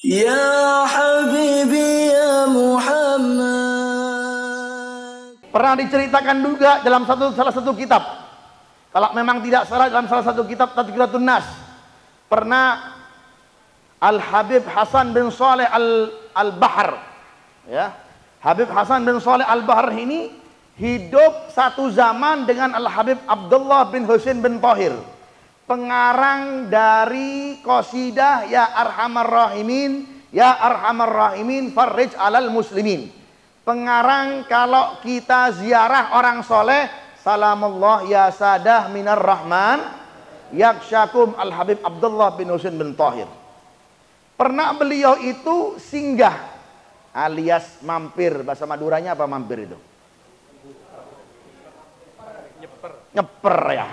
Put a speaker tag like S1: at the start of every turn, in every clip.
S1: Ya Habibi ya Muhammad.
S2: Pernah diceritakan juga dalam satu salah satu kitab. Kalau memang tidak salah dalam salah satu kitab Tadkiratun Nas. Pernah Al Habib Hasan bin Saleh Al Al Bahar. Ya. Habib Hasan bin Saleh Al Bahar ini hidup satu zaman dengan Al Habib Abdullah bin Husin bin Tahir. Pengarang dari qasidah Ya Arhamar Rahimin, Ya Arhamar Rahimin Farrij alal Muslimin. Pengarang kalau kita ziarah orang soleh, Salamullah ya sadah minar rahman, yaksyakum al Habib Abdullah bin Husain bin Tahir. Pernah beliau itu singgah alias mampir, bahasa Maduranya apa mampir itu? Nyeper ya.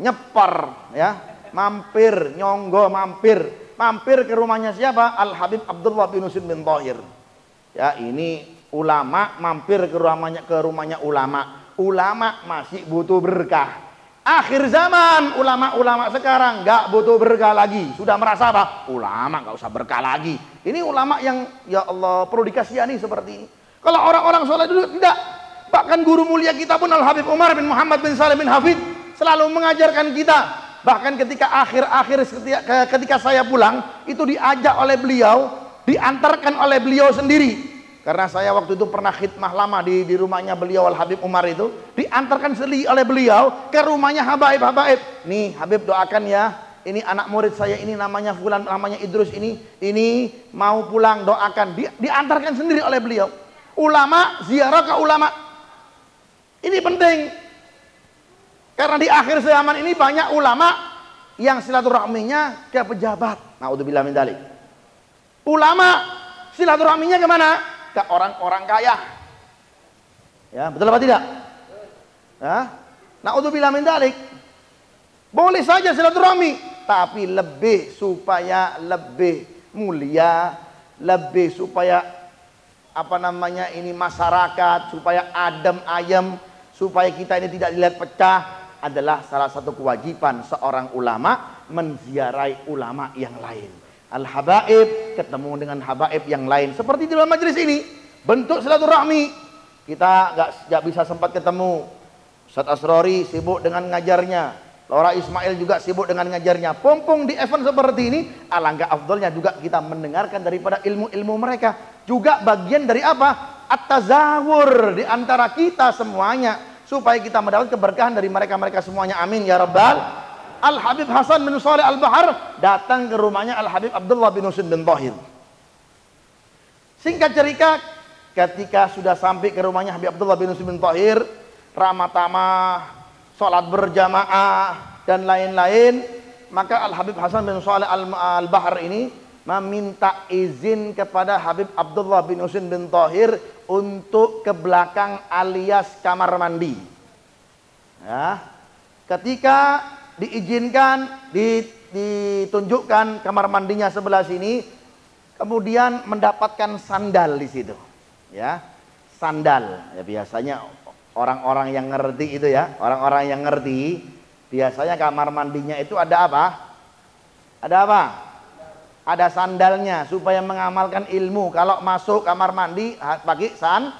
S2: Nyeper ya. Mampir, nyonggo mampir. Mampir ke rumahnya siapa? Al Habib Abdullah bin Husain bin Tahir. Ya, ini ulama mampir ke rumahnya ke rumahnya ulama. Ulama masih butuh berkah. Akhir zaman ulama-ulama sekarang nggak butuh berkah lagi. Sudah merasa apa? Ulama nggak usah berkah lagi. Ini ulama yang ya Allah perlu dikasihani seperti ini. Kalau orang-orang soleh dulu tidak. Bahkan guru mulia kita pun Al Habib Umar bin Muhammad bin Salim bin Hafid selalu mengajarkan kita. Bahkan ketika akhir-akhir ketika, saya pulang itu diajak oleh beliau, diantarkan oleh beliau sendiri. Karena saya waktu itu pernah khidmah lama di, di rumahnya beliau Al Habib Umar itu diantarkan sendiri oleh beliau ke rumahnya Habaib. Habaib nih Habib doakan ya. Ini anak murid saya ini namanya Fulan namanya Idrus ini ini mau pulang doakan. Di, diantarkan sendiri oleh beliau. Ulama ziarah ke ulama. Ini penting karena di akhir zaman ini banyak ulama yang silaturahminya ke pejabat nah udah bilang dalik ulama silaturahminya ke mana ke orang-orang kaya. Ya, betul apa tidak? Ya. Naudzubillah min dalik. Boleh saja silaturahmi, tapi lebih supaya lebih mulia, lebih supaya apa namanya ini masyarakat, supaya adem ayem, supaya kita ini tidak dilihat pecah adalah salah satu kewajiban seorang ulama menziarahi ulama yang lain. Al-habaib ketemu dengan habaib yang lain. Seperti di dalam majelis ini. Bentuk silaturahmi. Kita nggak nggak bisa sempat ketemu. Ustaz Asrori sibuk dengan ngajarnya. Laura Ismail juga sibuk dengan ngajarnya. Pompong di event seperti ini alangkah afdolnya juga kita mendengarkan daripada ilmu-ilmu mereka. Juga bagian dari apa? At-tazawur di antara kita semuanya supaya kita mendapat keberkahan dari mereka-mereka semuanya amin ya rabbal Al Habib Hasan bin Saleh Al Bahar datang ke rumahnya Al Habib Abdullah bin Husain bin Tahir. Singkat cerita, ketika sudah sampai ke rumahnya Habib Abdullah bin Husain bin Tahir, ramah tamah, sholat berjamaah dan lain-lain, maka Al Habib Hasan bin Saleh Al Bahar ini meminta izin kepada Habib Abdullah bin Husain bin Tahir untuk ke belakang alias kamar mandi. Ya. Ketika diizinkan, ditunjukkan kamar mandinya sebelah sini, kemudian mendapatkan sandal di situ. Ya, sandal. Ya biasanya orang-orang yang ngerti itu ya, orang-orang yang ngerti, biasanya kamar mandinya itu ada apa? Ada apa? Ada sandalnya supaya mengamalkan ilmu. Kalau masuk kamar mandi pakai san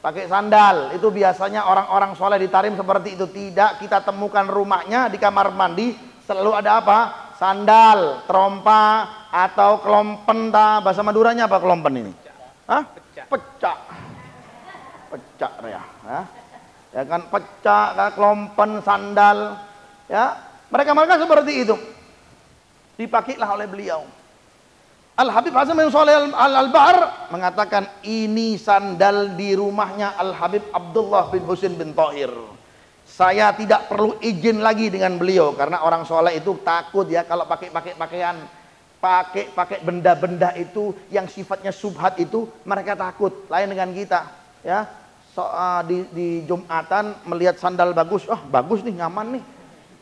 S2: pakai sandal. Itu biasanya orang-orang soleh di Tarim seperti itu. Tidak kita temukan rumahnya di kamar mandi selalu ada apa? Sandal, trompa atau kelompen ta. Bahasa Maduranya apa kelompen ini? Hah? Pecah. Pecah ya. Hah? Ya kan pecah, kelompen, sandal. Ya, mereka-mereka seperti itu. Dipakailah oleh beliau. Al Habib Hasan bin Saleh Al Albar mengatakan ini sandal di rumahnya Al Habib Abdullah bin Husain bin Tahir. Saya tidak perlu izin lagi dengan beliau karena orang soleh itu takut ya kalau pakai pakai pakaian. Pakai pakai benda-benda itu yang sifatnya subhat itu mereka takut. Lain dengan kita ya. So, uh, di, di Jumatan melihat sandal bagus oh bagus nih nyaman nih.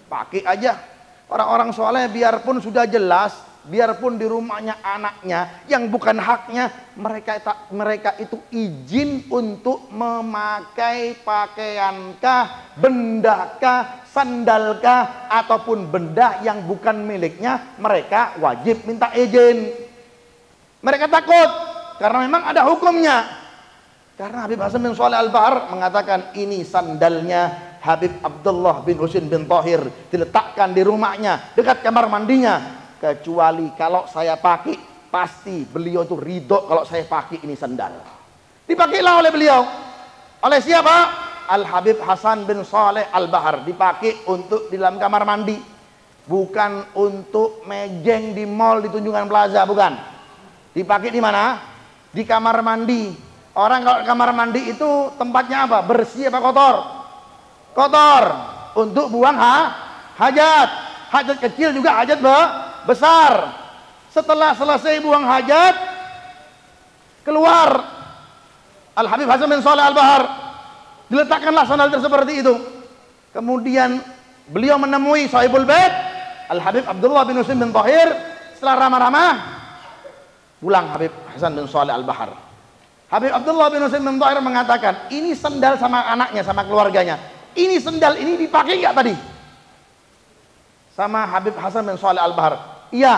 S2: Pakai aja. Orang-orang soleh biarpun sudah jelas biarpun di rumahnya anaknya yang bukan haknya mereka mereka itu izin untuk memakai pakaiankah bendakah sandalkah ataupun benda yang bukan miliknya mereka wajib minta izin Mereka takut karena memang ada hukumnya. Karena Habib Hasan bin Saleh Al-Bahar mengatakan ini sandalnya Habib Abdullah bin Husin bin Tohir diletakkan di rumahnya dekat kamar mandinya kecuali kalau saya pakai pasti beliau itu ridho kalau saya pakai ini sandal dipakailah oleh beliau oleh siapa? Al Habib Hasan bin Saleh Al Bahar dipakai untuk di dalam kamar mandi bukan untuk mejeng di mall di Tunjungan Plaza bukan dipakai di mana? di kamar mandi Orang kalau kamar mandi itu tempatnya apa? Bersih apa kotor? Kotor. Untuk buang ha? hajat. Hajat kecil juga hajat be besar. Setelah selesai buang hajat, keluar Al Habib Hasan bin Saleh Al Bahar. Diletakkanlah sandal seperti itu. Kemudian beliau menemui Sahibul Bait Al Habib Abdullah bin Husain bin Tahir setelah ramah-ramah pulang Habib Hasan bin Saleh Al Bahar Habib Abdullah bin Husain bin Tahir mengatakan, ini sendal sama anaknya, sama keluarganya. Ini sendal ini dipakai nggak tadi? Sama Habib Hasan bin Saleh Al-Bahar. Iya,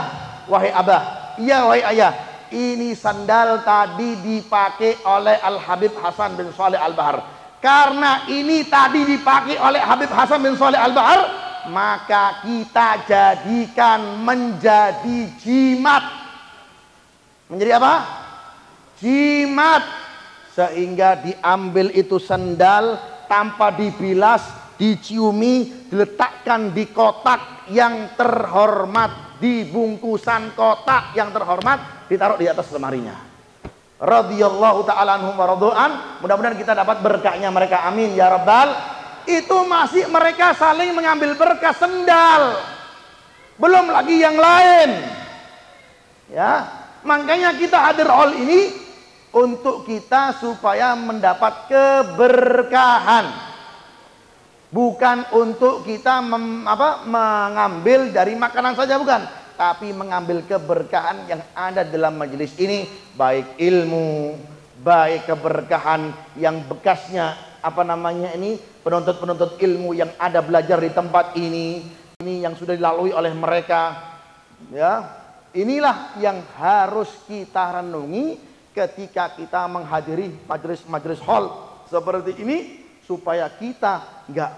S2: wahai abah. Iya, wahai ayah. Ini sandal tadi dipakai oleh Al-Habib Hasan bin Saleh Al-Bahar. Karena ini tadi dipakai oleh Habib Hasan bin Saleh Al-Bahar, maka kita jadikan menjadi jimat. Menjadi apa? jimat sehingga diambil itu sendal tanpa dibilas diciumi diletakkan di kotak yang terhormat di bungkusan kotak yang terhormat ditaruh di atas lemarinya. Radhiyallahu taala anhum wa mudah-mudahan kita dapat berkahnya mereka. Amin ya rabbal. Itu masih mereka saling mengambil berkah sendal. Belum lagi yang lain. Ya makanya kita hadir all ini untuk kita supaya mendapat keberkahan bukan untuk kita mem, apa, mengambil dari makanan saja bukan. Tapi mengambil keberkahan yang ada dalam majelis ini. Baik ilmu baik keberkahan yang bekasnya. Apa namanya ini? Penuntut-penuntut ilmu yang ada belajar di tempat ini. Ini yang sudah dilalui oleh mereka. Ya. Inilah yang harus kita renungi ketika kita menghadiri majelis-majelis hall. Seperti ini supaya kita nggak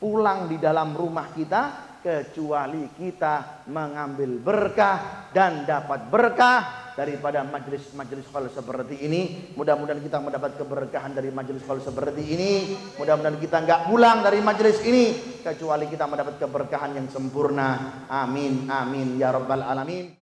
S2: pulang di dalam rumah kita kecuali kita mengambil berkah dan dapat berkah daripada majelis-majelis hall seperti ini. Mudah-mudahan kita mendapat keberkahan dari majelis hall seperti ini. Mudah-mudahan kita nggak pulang dari majelis ini kecuali kita mendapat keberkahan yang sempurna. Amin, amin ya rabbal alamin.